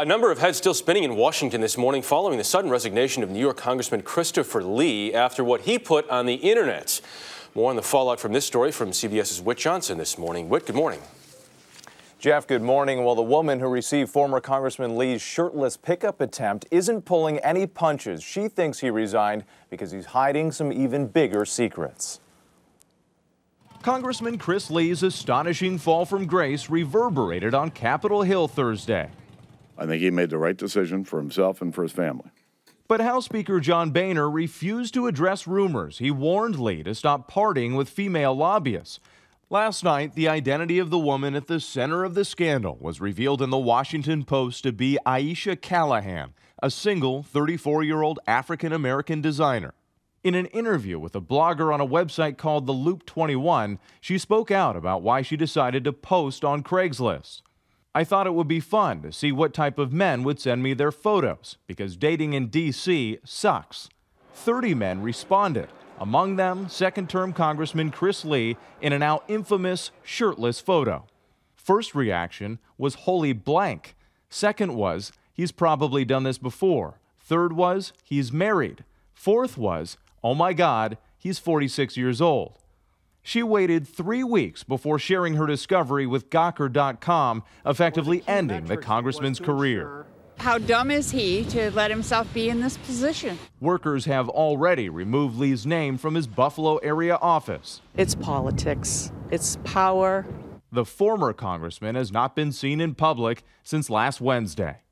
A number of heads still spinning in Washington this morning following the sudden resignation of New York Congressman Christopher Lee after what he put on the internet. More on the fallout from this story from CBS's Whit Johnson this morning. Whit, good morning. Jeff, good morning. Well, the woman who received former Congressman Lee's shirtless pickup attempt isn't pulling any punches. She thinks he resigned because he's hiding some even bigger secrets. Congressman Chris Lee's astonishing fall from grace reverberated on Capitol Hill Thursday. I think he made the right decision for himself and for his family. But House Speaker John Boehner refused to address rumors. He warned Lee to stop partying with female lobbyists. Last night, the identity of the woman at the center of the scandal was revealed in the Washington Post to be Aisha Callahan, a single 34 year old African American designer. In an interview with a blogger on a website called The Loop 21, she spoke out about why she decided to post on Craigslist. I thought it would be fun to see what type of men would send me their photos because dating in D.C. sucks. 30 men responded, among them second term Congressman Chris Lee in a now infamous shirtless photo. First reaction was holy blank. Second was, he's probably done this before. Third was, he's married. Fourth was, oh my God, he's 46 years old. She waited three weeks before sharing her discovery with Gawker.com, effectively ending the congressman's career. How dumb is he to let himself be in this position? Workers have already removed Lee's name from his Buffalo area office. It's politics, it's power. The former congressman has not been seen in public since last Wednesday.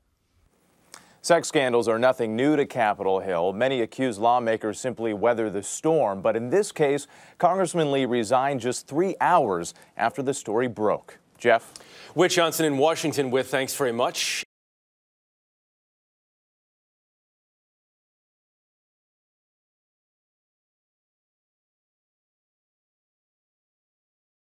Sex scandals are nothing new to Capitol Hill. Many accuse lawmakers simply weather the storm, but in this case, Congressman Lee resigned just three hours after the story broke. Jeff? Whit Johnson in Washington with thanks very much.